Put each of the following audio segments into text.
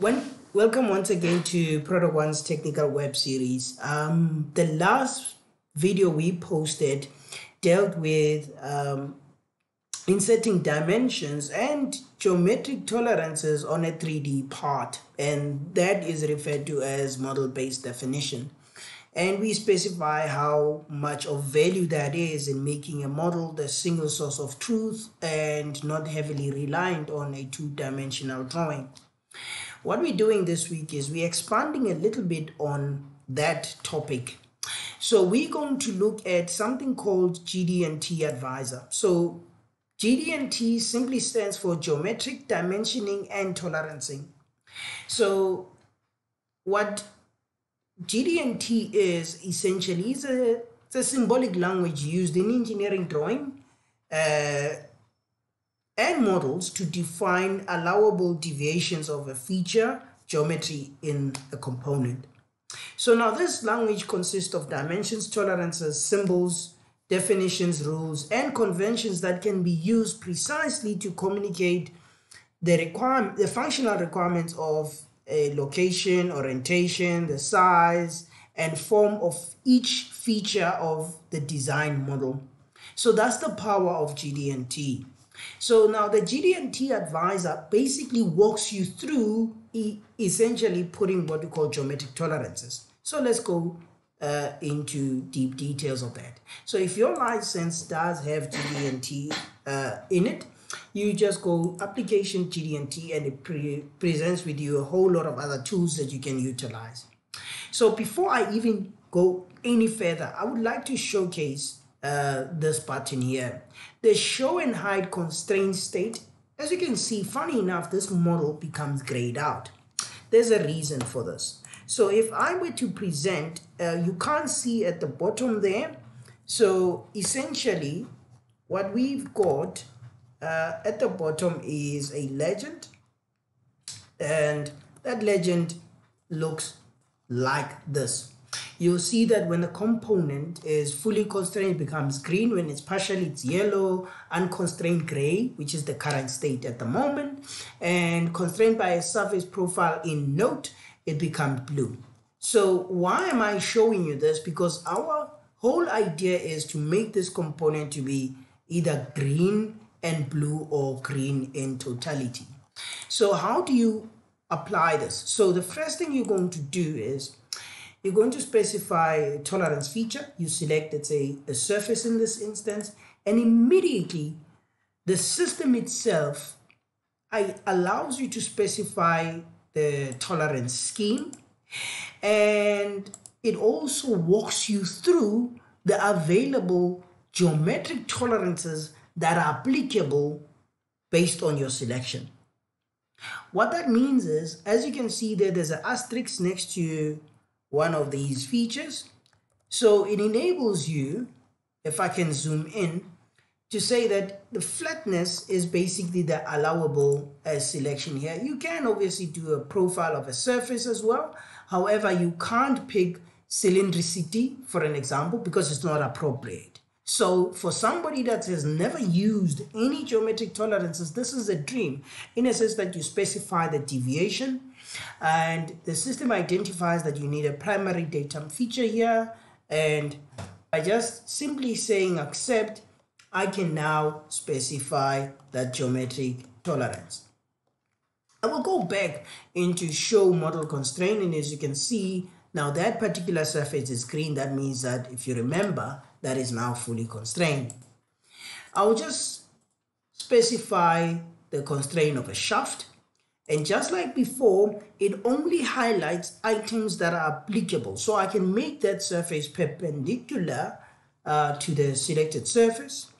When, welcome once again to productONE's technical web series. Um, the last video we posted dealt with um, inserting dimensions and geometric tolerances on a 3D part, and that is referred to as model-based definition. And we specify how much of value that is in making a model the single source of truth and not heavily reliant on a two-dimensional drawing. What we're doing this week is we're expanding a little bit on that topic. So we're going to look at something called GD&T Advisor. So GD&T simply stands for Geometric Dimensioning and Tolerancing. So what GD&T is essentially is a, it's a symbolic language used in engineering drawing uh, and models to define allowable deviations of a feature geometry in a component. So now this language consists of dimensions, tolerances, symbols, definitions, rules, and conventions that can be used precisely to communicate the requirement, the functional requirements of a location, orientation, the size, and form of each feature of the design model. So that's the power of GD&T. So now the GD&T advisor basically walks you through e essentially putting what we call geometric tolerances. So let's go uh, into deep details of that. So if your license does have GD&T uh, in it, you just go application GD&T and it pre presents with you a whole lot of other tools that you can utilize. So before I even go any further, I would like to showcase uh, this button here. The show and hide constraint state, as you can see, funny enough, this model becomes grayed out. There's a reason for this. So if I were to present, uh, you can't see at the bottom there. So essentially, what we've got uh, at the bottom is a legend. And that legend looks like this you'll see that when the component is fully constrained, it becomes green. When it's partially, it's yellow, unconstrained gray, which is the current state at the moment. And constrained by a surface profile in note, it becomes blue. So why am I showing you this? Because our whole idea is to make this component to be either green and blue or green in totality. So how do you apply this? So the first thing you're going to do is you're going to specify a tolerance feature. You select, let's say, a surface in this instance, and immediately the system itself allows you to specify the tolerance scheme and it also walks you through the available geometric tolerances that are applicable based on your selection. What that means is, as you can see there, there's an asterisk next to one of these features. So it enables you, if I can zoom in, to say that the flatness is basically the allowable uh, selection here. You can obviously do a profile of a surface as well. However, you can't pick cylindricity, for an example, because it's not appropriate. So for somebody that has never used any geometric tolerances, this is a dream in a sense that you specify the deviation, and the system identifies that you need a primary datum feature here. And by just simply saying accept, I can now specify that geometric tolerance. I will go back into show model constraint and as you can see now that particular surface is green that means that if you remember that is now fully constrained. I will just specify the constraint of a shaft and just like before, it only highlights items that are applicable. So I can make that surface perpendicular uh, to the selected surface.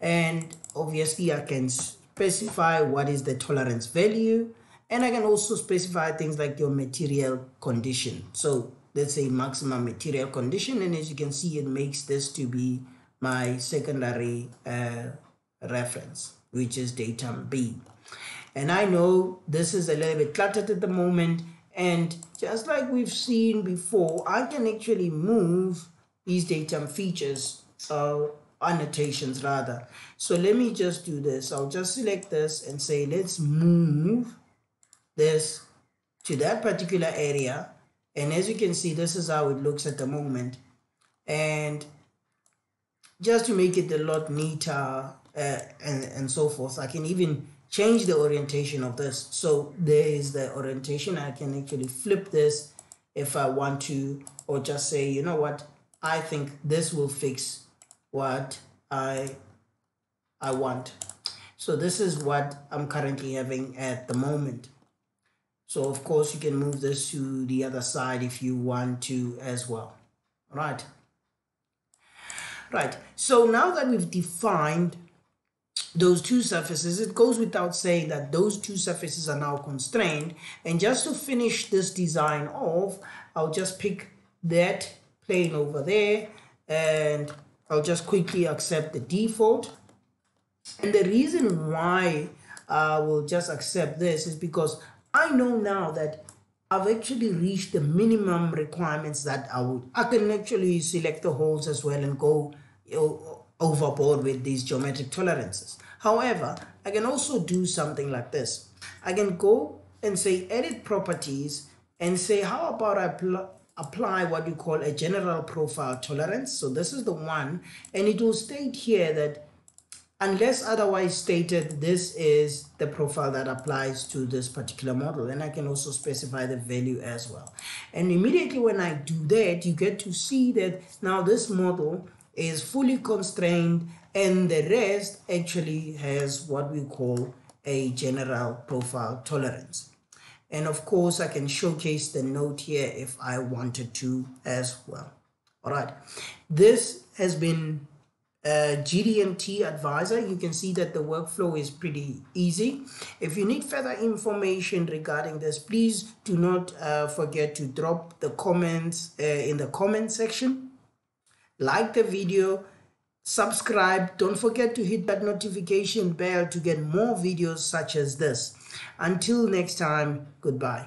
And obviously I can specify what is the tolerance value. And I can also specify things like your material condition. So let's say maximum material condition. And as you can see, it makes this to be my secondary uh, reference, which is datum B. And I know this is a little bit cluttered at the moment. And just like we've seen before, I can actually move these datum features, uh, annotations rather. So let me just do this. I'll just select this and say, let's move this to that particular area. And as you can see, this is how it looks at the moment. And just to make it a lot neater uh, and, and so forth, I can even change the orientation of this. So there is the orientation. I can actually flip this if I want to, or just say, you know what, I think this will fix what I I want. So this is what I'm currently having at the moment. So of course you can move this to the other side if you want to as well. Right. Right. So now that we've defined those two surfaces, it goes without saying that those two surfaces are now constrained. And just to finish this design off, I'll just pick that plane over there and I'll just quickly accept the default. And the reason why I will just accept this is because I know now that I've actually reached the minimum requirements that I would. I can actually select the holes as well and go overboard with these geometric tolerances. However, I can also do something like this. I can go and say edit properties and say how about I apply what you call a general profile tolerance. So this is the one and it will state here that unless otherwise stated, this is the profile that applies to this particular model. And I can also specify the value as well. And immediately when I do that, you get to see that now this model is fully constrained and the rest actually has what we call a general profile tolerance. And of course, I can showcase the note here if I wanted to as well. All right, this has been a GD&T advisor. You can see that the workflow is pretty easy. If you need further information regarding this, please do not uh, forget to drop the comments uh, in the comment section. Like the video, subscribe. Don't forget to hit that notification bell to get more videos such as this. Until next time, goodbye.